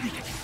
Sneak it.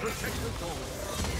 Protect the gold.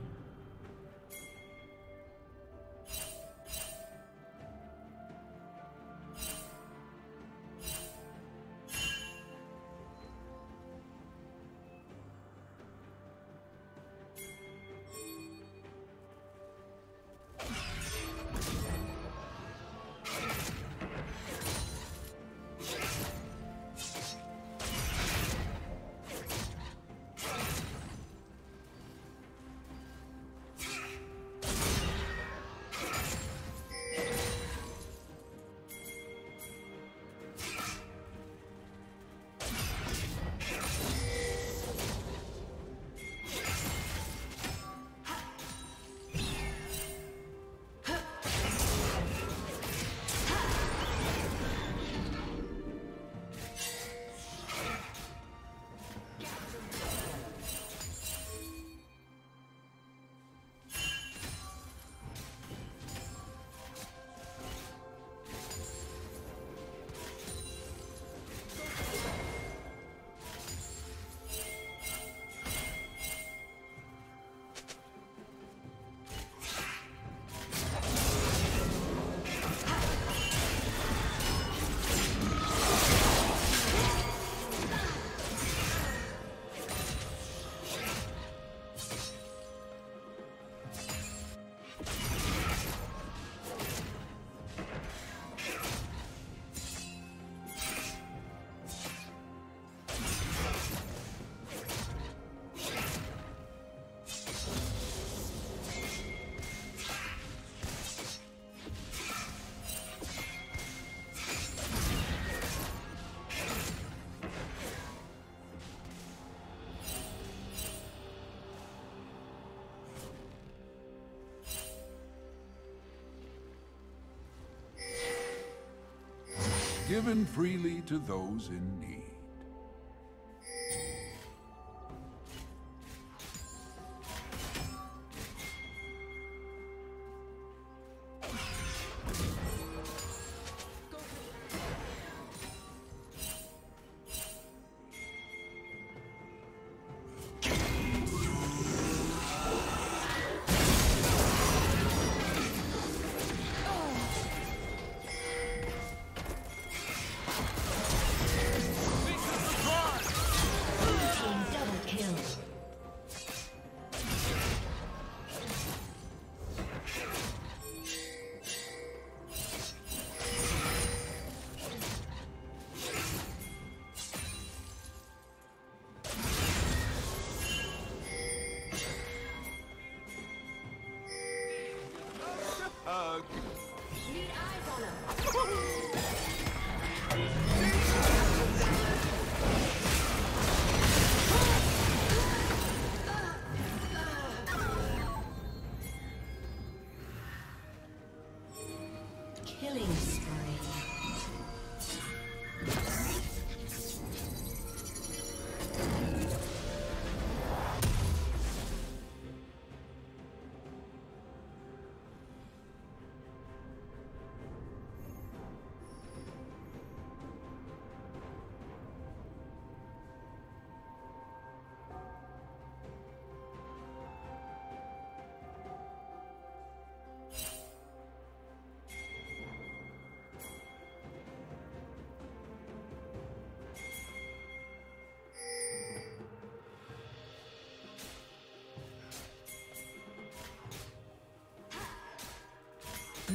Given freely to those in need.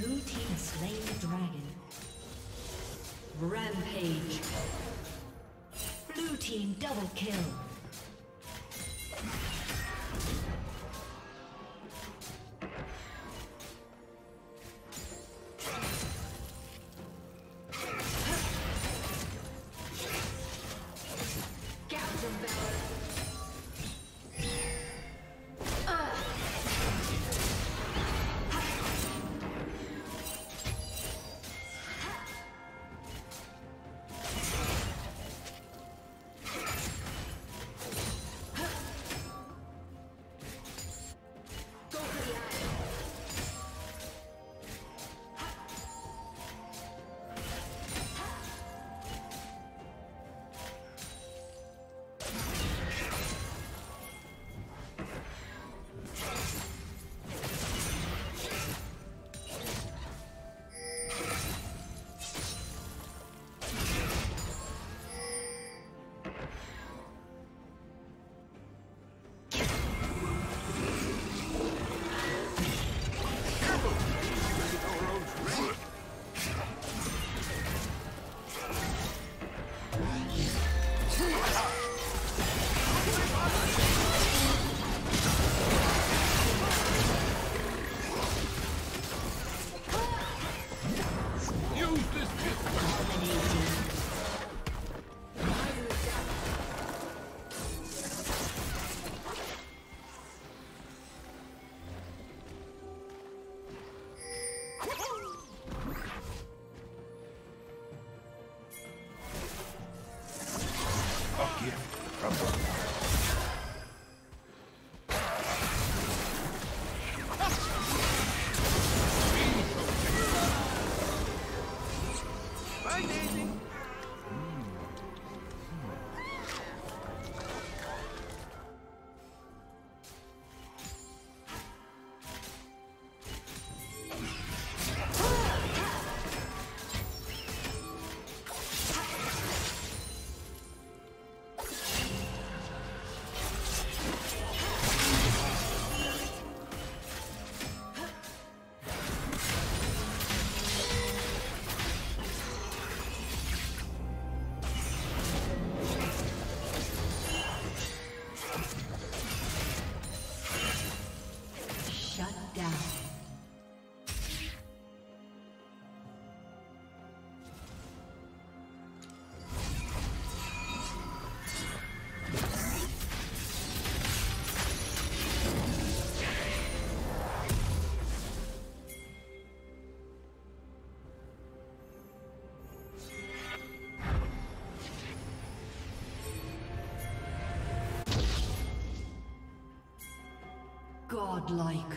Blue team has slain the dragon. Rampage. Blue team double kill. Godlike.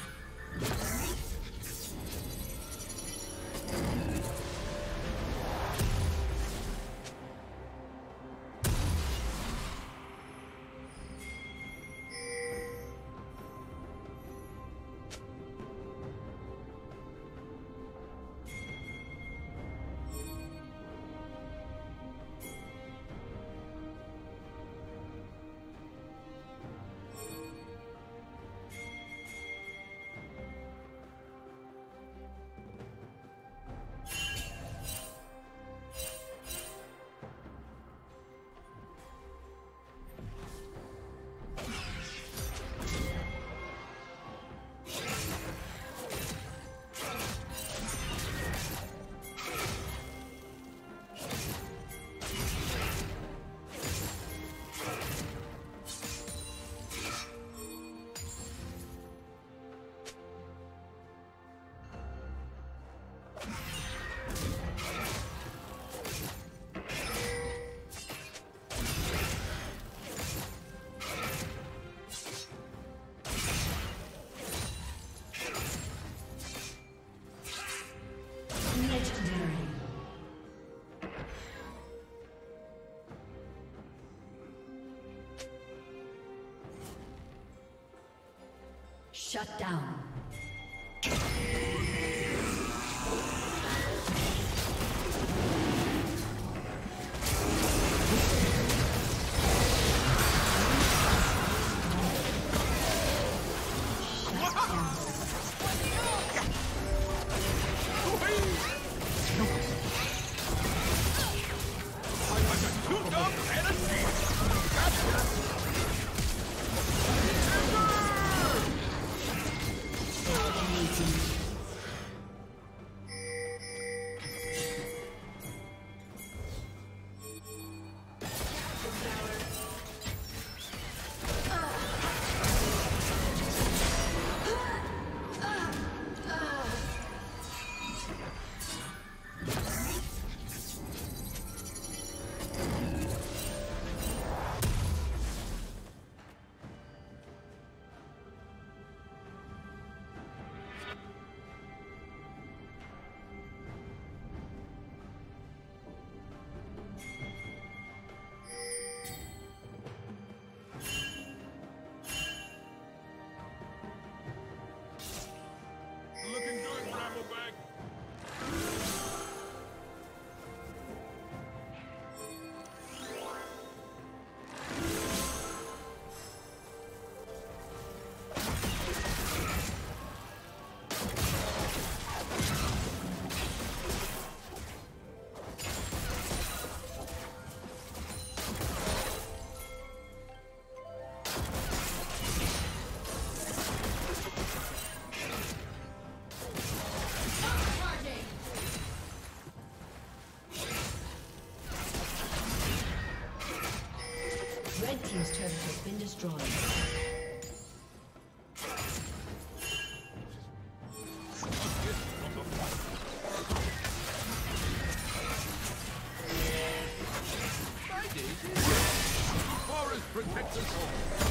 Shut down. destroyed. protect us all.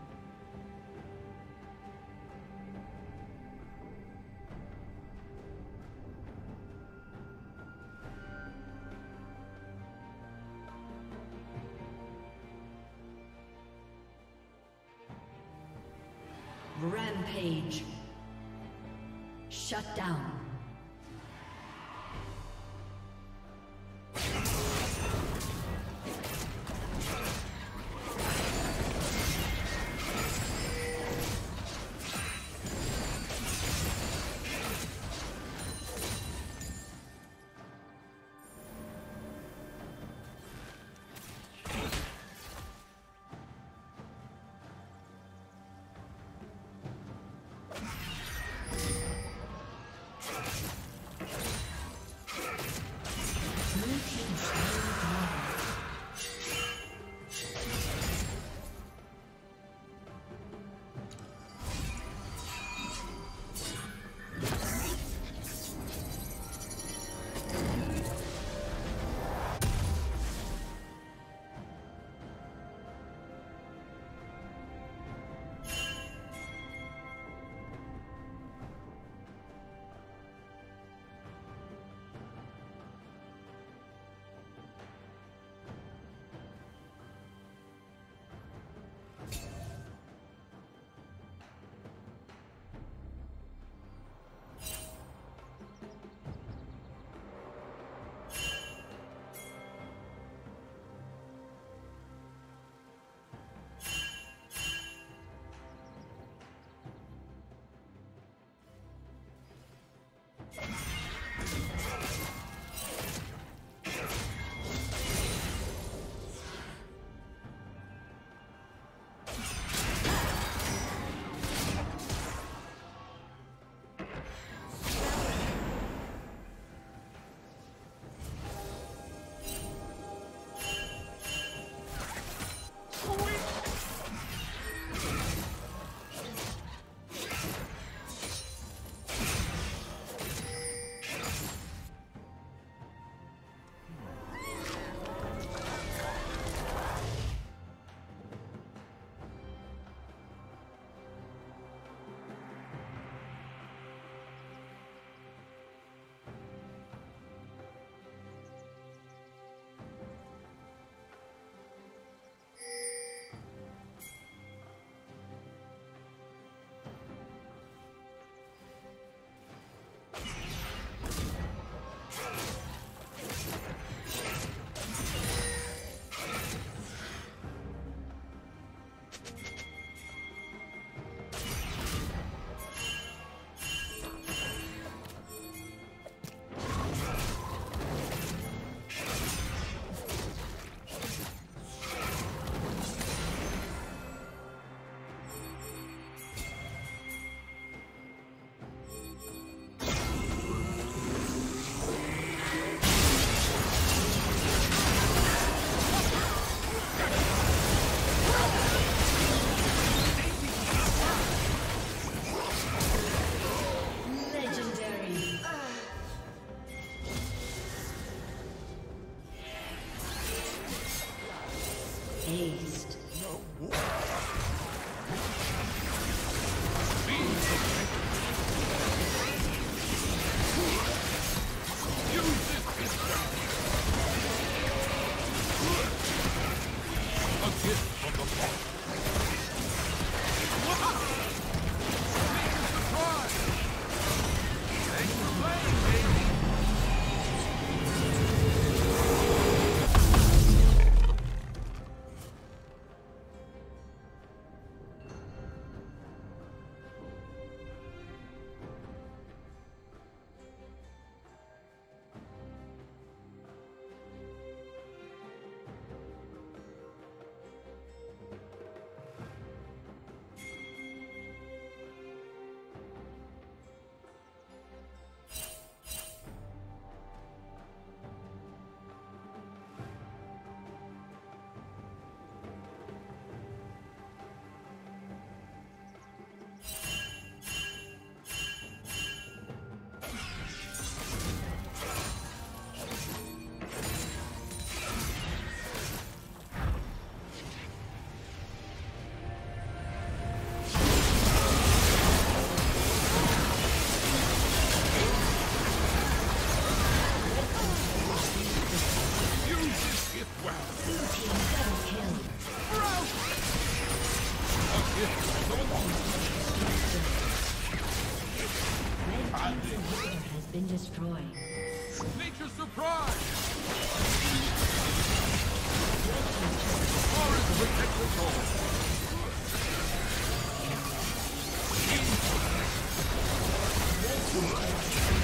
Ace. been destroyed. Nature surprise! Forest protect the gold. Influence.